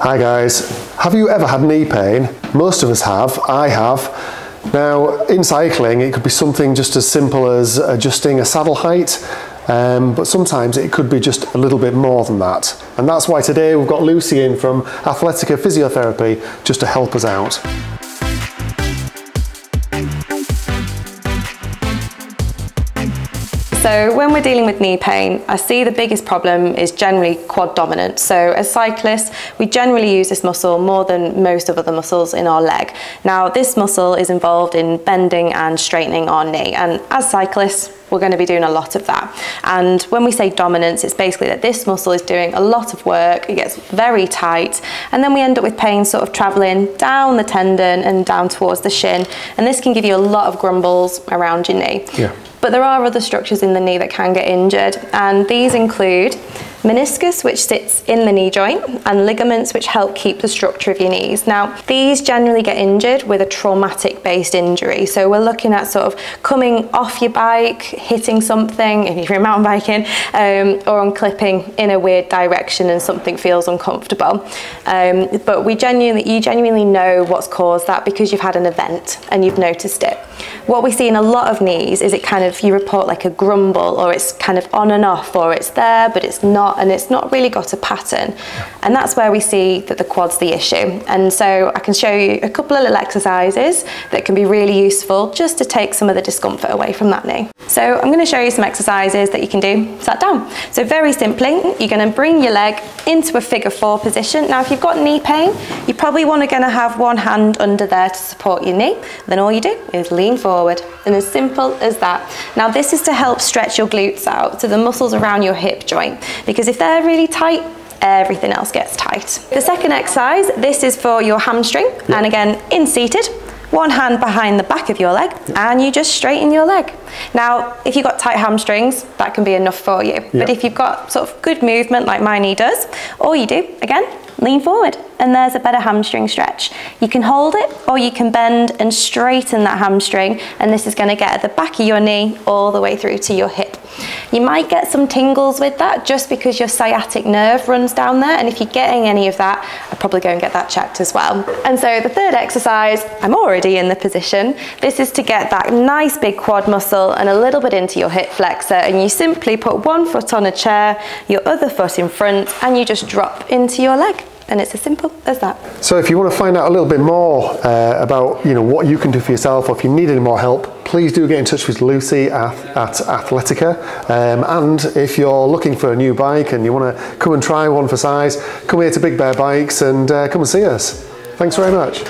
Hi guys. Have you ever had knee pain? Most of us have. I have. Now, in cycling, it could be something just as simple as adjusting a saddle height, um, but sometimes it could be just a little bit more than that. And that's why today we've got Lucy in from Athletica Physiotherapy just to help us out. So when we're dealing with knee pain, I see the biggest problem is generally quad dominant. So as cyclists, we generally use this muscle more than most of the muscles in our leg. Now this muscle is involved in bending and straightening our knee. And as cyclists, we're going to be doing a lot of that. And when we say dominance, it's basically that this muscle is doing a lot of work, it gets very tight, and then we end up with pain sort of traveling down the tendon and down towards the shin. And this can give you a lot of grumbles around your knee. Yeah. But there are other structures in the knee that can get injured, and these include meniscus, which sits in the knee joint, and ligaments, which help keep the structure of your knees. Now, these generally get injured with a traumatic based injury. So we're looking at sort of coming off your bike, hitting something, if you're mountain biking, um, or on clipping in a weird direction and something feels uncomfortable. Um, but we genuinely, you genuinely know what's caused that because you've had an event and you've noticed it. What we see in a lot of knees is it kind of, you report like a grumble or it's kind of on and off or it's there but it's not and it's not really got a pattern. And that's where we see that the quad's the issue. And so I can show you a couple of little exercises that can be really useful just to take some of the discomfort away from that knee. So I'm going to show you some exercises that you can do sat down. So very simply, you're going to bring your leg into a figure four position. Now if you've got knee pain, you probably want to going to have one hand under there to support your knee. Then all you do is lean forward and as simple as that. Now this is to help stretch your glutes out, so the muscles around your hip joint, because if they're really tight, everything else gets tight. The second exercise, this is for your hamstring, yep. and again, in seated, one hand behind the back of your leg and you just straighten your leg. Now, if you've got tight hamstrings, that can be enough for you. Yep. But if you've got sort of good movement like my knee does, all you do, again, lean forward and there's a better hamstring stretch. You can hold it or you can bend and straighten that hamstring and this is going to get at the back of your knee all the way through to your hip. You might get some tingles with that just because your sciatic nerve runs down there and if you're getting any of that, I'd probably go and get that checked as well. And so the third exercise, I'm already in the position. This is to get that nice big quad muscle and a little bit into your hip flexor and you simply put one foot on a chair, your other foot in front and you just drop into your leg and it's as simple as that. So if you want to find out a little bit more uh, about you know what you can do for yourself or if you need any more help, please do get in touch with Lucy at, at Athletica. Um, and if you're looking for a new bike and you want to come and try one for size, come here to Big Bear Bikes and uh, come and see us. Thanks very much.